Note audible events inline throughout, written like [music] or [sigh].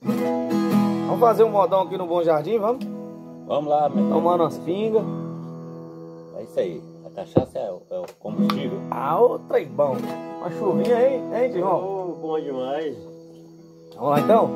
Vamos fazer um modão aqui no Bom Jardim, vamos? Vamos lá, meu. Tomando umas pingas. É isso aí. A cachaça é o, é o combustível. Ah, ô trem bom. Uma chuvinha aí, hein, Timão? Oh, bom demais. Vamos lá então?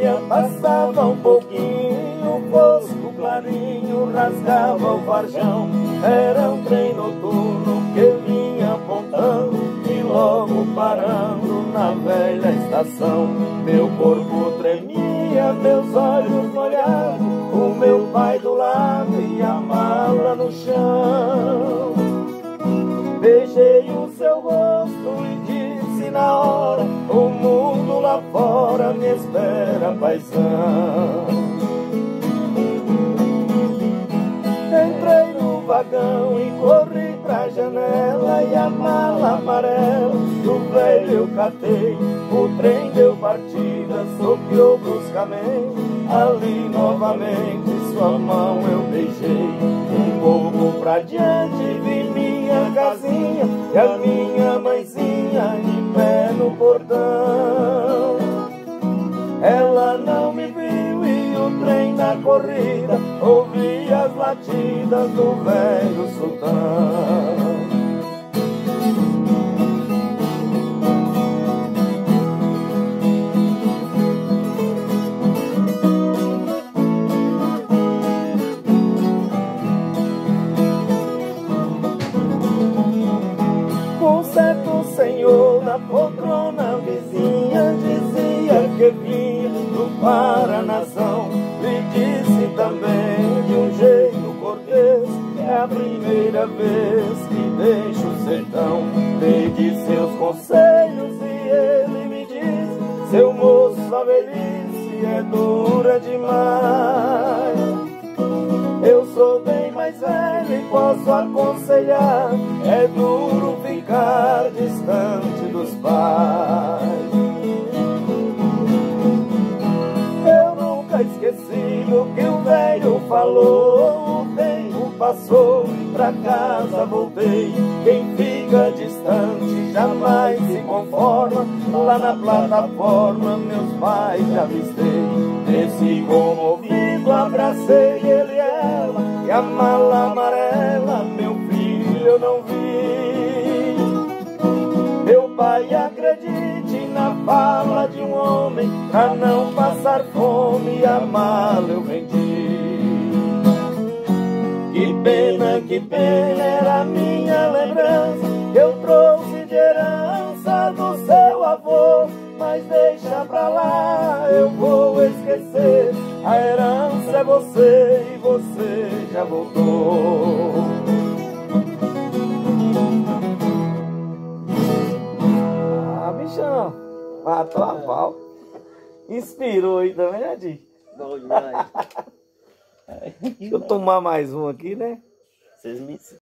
Meia, passava um pouquinho, fosco clarinho rasgava o varjão. Era um trem noturno que vinha apontando e logo parando na velha estação. Meu corpo tremia, meus olhos molhados, o meu pai do lado e a mala no chão. Beijei o seu rosto e disse na hora: lá fora me espera, paisão. Entrei no vagão e corri pra janela e a mala amarela do velho eu catei. O trem deu partida, soqueou bruscamente. Ali novamente sua mão eu beijei. Um pouco pra diante vi minha casinha e a minha mãezinha de pé no portão. Corrida ouvi as latidas do velho sultão. Certo senhor na poltrona vizinha dizia que vinha do Paranação. Também de um jeito cortês é a primeira vez que deixo o sertão. Pedi seus conselhos e ele me disse: Seu moço, a velhice é dura demais. Eu sou bem mais velho e posso aconselhar. É duro ficar distante dos pais. Falou. O tempo passou e pra casa voltei. Quem fica distante jamais se conforma. Lá na plataforma meus pais já avistei. Desci comovido, abracei ele e ela. E a mala amarela, meu filho, eu não vi. Meu pai, acredite na fala de um homem, pra não passar fome, a mala eu vendi. Que pena era a minha lembrança, que eu trouxe de herança do seu avô. Mas deixa pra lá, eu vou esquecer. A herança é você e você já voltou. Ah, bichão. Matou a pau. Inspirou aí também, né, Di? Bom demais. [laughs] Deixa eu tomar mais um aqui, né? Vocês me